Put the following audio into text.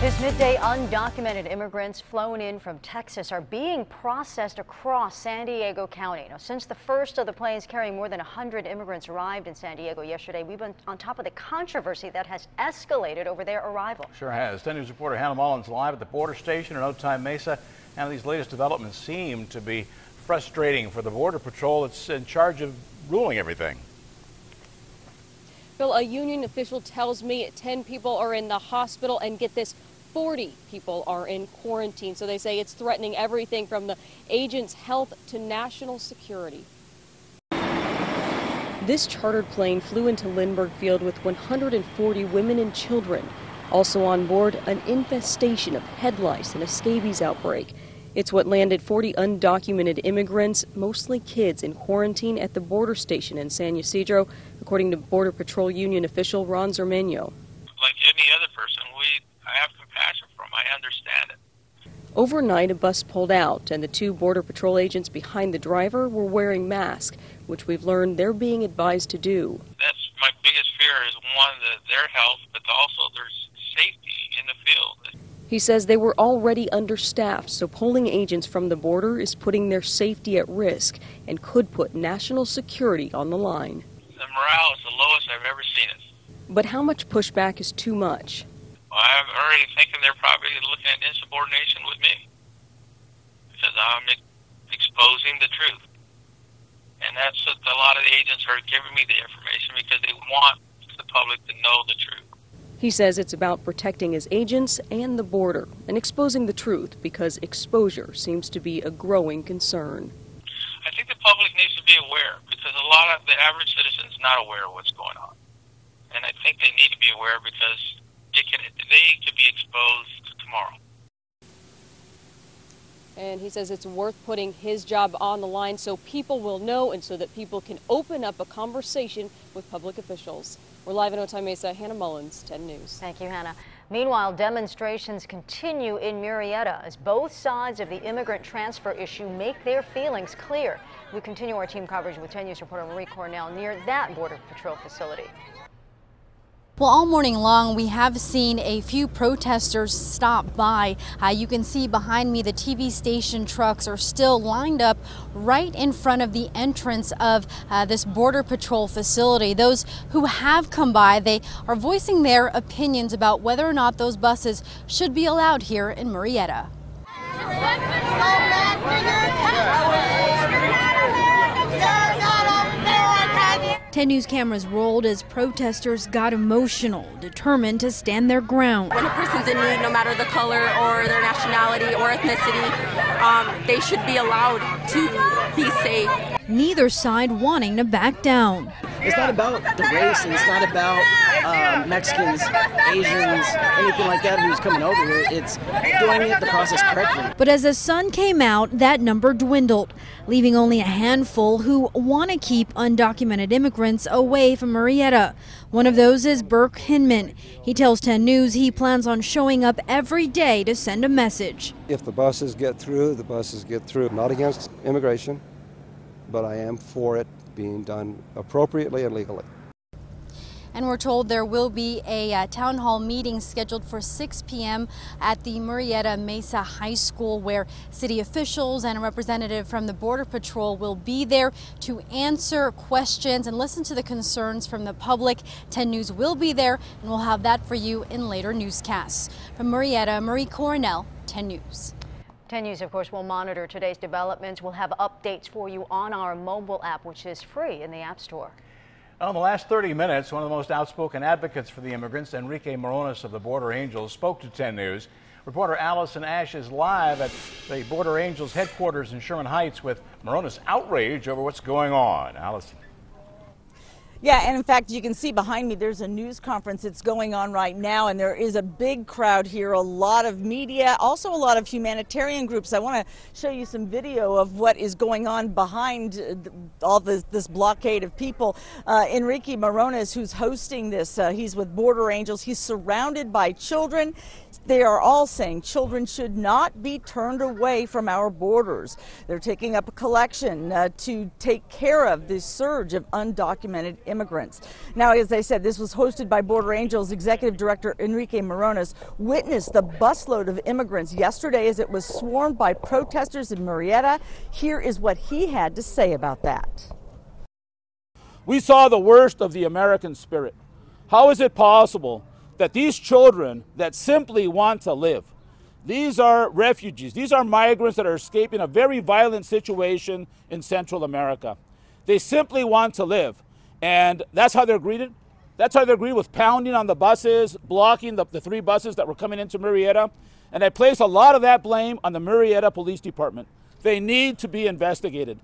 This midday, undocumented immigrants flown in from Texas are being processed across San Diego County. Now, since the first of the planes carrying more than 100 immigrants arrived in San Diego yesterday, we've been on top of the controversy that has escalated over their arrival. Sure has. 10 News reporter Hannah Mullins live at the border station in Otay Mesa. And these latest developments seem to be frustrating for the Border Patrol. that's in charge of ruling everything. Bill, a union official tells me 10 people are in the hospital, and get this, 40 people are in quarantine. So they say it's threatening everything from the agent's health to national security. This chartered plane flew into Lindbergh Field with 140 women and children. Also on board, an infestation of head lice and a scabies outbreak. It's what landed 40 undocumented immigrants, mostly kids, in quarantine at the border station in San Ysidro, according to Border Patrol Union official Ron Zermeño. Like any other person, we I have compassion for them. I understand it. Overnight, a bus pulled out, and the two Border Patrol agents behind the driver were wearing masks, which we've learned they're being advised to do. That's my biggest fear is one, the, their health, but also their safety in the field. He says they were already understaffed, so pulling agents from the border is putting their safety at risk and could put national security on the line. The morale is the lowest I've ever seen it. But how much pushback is too much? I'm already thinking they're probably looking at insubordination with me because I'm exposing the truth. And that's what a lot of the agents are giving me the information because they want the public to know the truth. He says it's about protecting his agents and the border and exposing the truth because exposure seems to be a growing concern. I think the public needs to be aware because a lot of the average citizen is not aware of what's going on. And I think they need to be aware because it can, they could be exposed tomorrow. And he says it's worth putting his job on the line so people will know and so that people can open up a conversation with public officials. We're live in Otay Mesa. Hannah Mullins, 10 News. Thank you, Hannah. Meanwhile, demonstrations continue in Murrieta as both sides of the immigrant transfer issue make their feelings clear. We continue our team coverage with 10 News reporter Marie Coronel near that Border Patrol facility. Well, all morning long, we have seen a few protesters stop by. Uh, you can see behind me the TV station trucks are still lined up right in front of the entrance of uh, this Border Patrol facility. Those who have come by, they are voicing their opinions about whether or not those buses should be allowed here in Murrieta. 10 News cameras rolled as protesters got emotional, determined to stand their ground. When a person's in need, no matter the color or their nationality or ethnicity, um, they should be allowed to be safe. Neither side wanting to back down. It's not about the race and it's not about um, Mexicans, Asians, anything like that who's coming over here. It's doing it the process correctly. But as the sun came out, that number dwindled, leaving only a handful who want to keep undocumented immigrants away from Murrieta. One of those is Burke Hinman. He tells 10 News he plans on showing up every day to send a message. If the buses get through, the buses get through. I'm not against immigration, but I am for it being done appropriately and legally. And we're told there will be a uh, town hall meeting scheduled for 6 p.m. at the Murrieta Mesa High School, where city officials and a representative from the Border Patrol will be there to answer questions and listen to the concerns from the public. 10 News will be there, and we'll have that for you in later newscasts. From Murrieta, Marie Coronel, 10 News. 10 News, of course, will monitor today's developments. We'll have updates for you on our mobile app, which is free in the App Store. In the last 30 minutes, one of the most outspoken advocates for the immigrants, Enrique Morones of the Border Angels, spoke to 10 News. Reporter Allison Ash is live at the Border Angels headquarters in Sherman Heights with Morones' outrage over what's going on. Allison. Yeah, and in fact, you can see behind me there's a news conference that's going on right now, and there is a big crowd here, a lot of media, also a lot of humanitarian groups. I want to show you some video of what is going on behind uh, all this, this blockade of people. Uh, Enrique Morones, who's hosting this, uh, he's with Border Angels. He's surrounded by children. They are all saying children should not be turned away from our borders. They're taking up a collection uh, to take care of this surge of undocumented immigrants. Now, as I said, this was hosted by Border Angels Executive Director Enrique Morones, witnessed the busload of immigrants yesterday as it was swarmed by protesters in Murrieta. Here is what he had to say about that. We saw the worst of the American spirit. How is it possible that these children that simply want to live, these are refugees, these are migrants that are escaping a very violent situation in Central America. They simply want to live. And that's how they're greeted. That's how they're greeted with pounding on the buses, blocking the, the three buses that were coming into Murrieta. And I place a lot of that blame on the Murrieta Police Department. They need to be investigated.